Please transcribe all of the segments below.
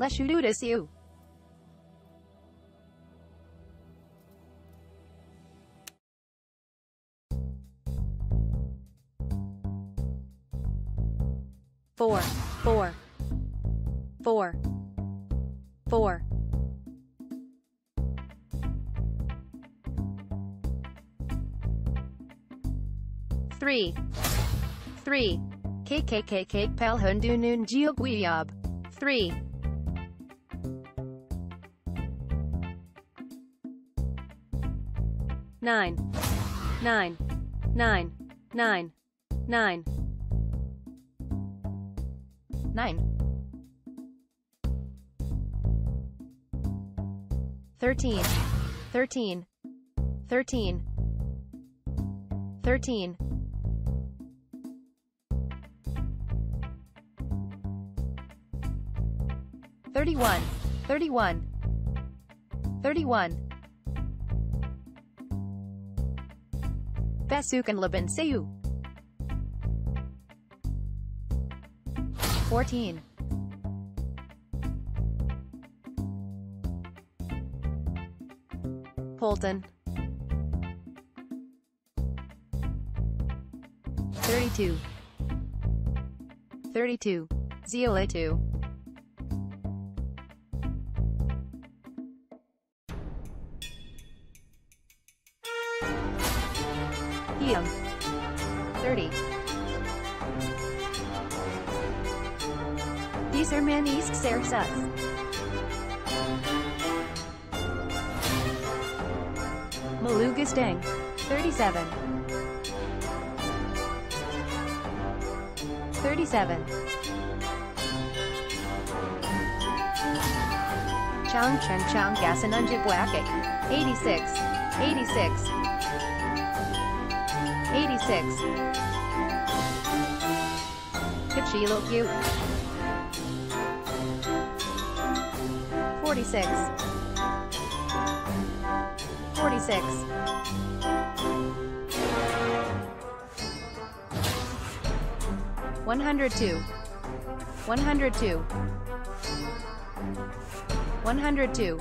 Leshududas you. Four, four, four, four. Three, three. KKKK Palhundunun Geogweob. Three. Nine, nine, nine, nine, nine, nine. Thirteen, thirteen, thirteen, thirteen. Thirty-one, thirty-one, thirty-one. Basukan Laban Sayu. Fourteen. Polton. Thirty-two. Thirty-two. Ziola two. Helium. 30. These are man east Sarasas. Malugastang. 37. 37. Chang Cheng Chang Gasanunjib Wakik. Eh? 86. 86. 86. Kachilo Q. 46. 46. One hundred two. One hundred two. One hundred two.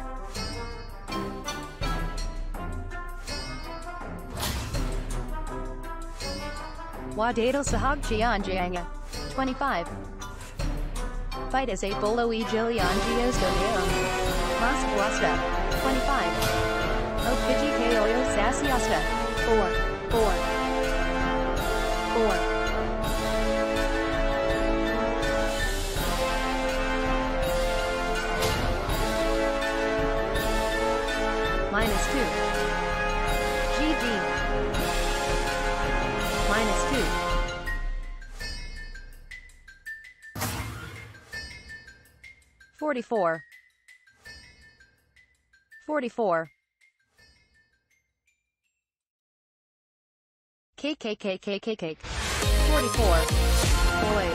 Wadadal Sahag Chianjanga. 25. Fight as a bolo e Gillian Gios de Leon. Mas 25. Okiji Koyo Sasiasta. 4. 4. 4. Minus 2. Forty-four. Forty-four. KKKKKK. Forty-four. Oh, Boy.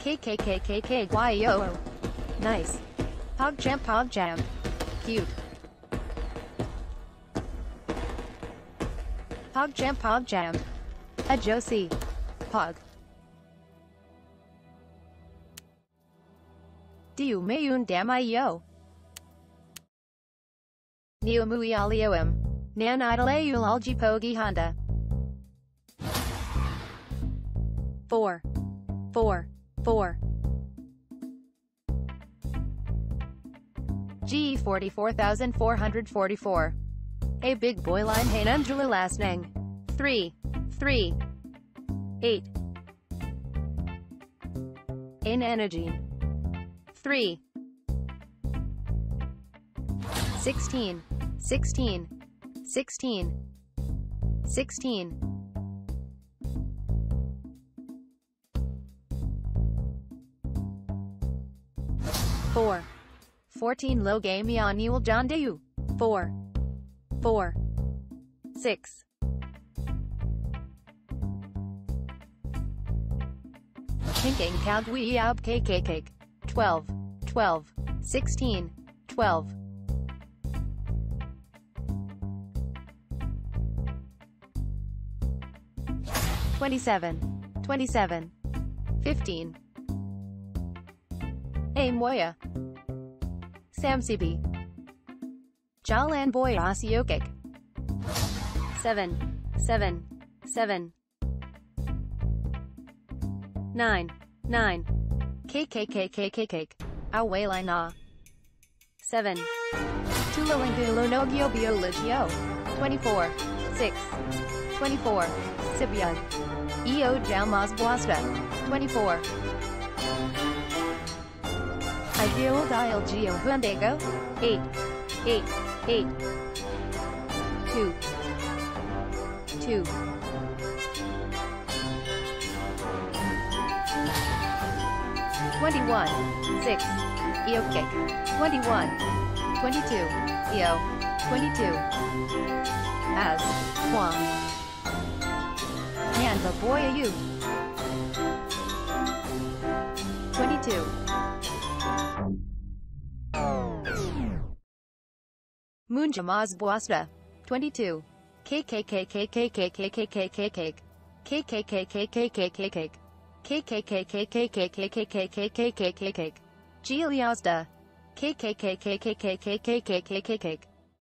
KKKKKYO. Nice. Pog jam pog jam. Cute. Pog jam pog jam. A Josie. Pog. Diu mayun damayo. Niumui alioem. Nan idaleul algi pogi honda. 4. 4. 4. G 44444. A big boy line Hainanjula last nang. 3. 3. 8 in energy. 3 16 16 16 16 4 14 Low Game Yanyul John Dayu 4 4 6 Kinking Kag We Ab 12. 12. 16. 12. Twenty-seven, twenty-seven, fifteen. A Moya. Samsibi. Jalan Boy Asiokik. 7. 7. 7. 9, 9. KKKKKK, Awalai na. 7. Tulalingulo Nogio Bioligio, 24, 6. 24. Sibyag. Eo Jalmas Buasta, 24. Ideal Dial Geo Hundago, 8. 8. 8. 2. 2. 21. 6. Eo kick. 21. 22. Eo. 22. As. Yanva boy are you? 22. Munjamaz Buasta. 22. KKKKKKKKKKK. KKKKKKKKK. KKKKKKKKKKKK. Gileazda. KKKKKKKKKKKK.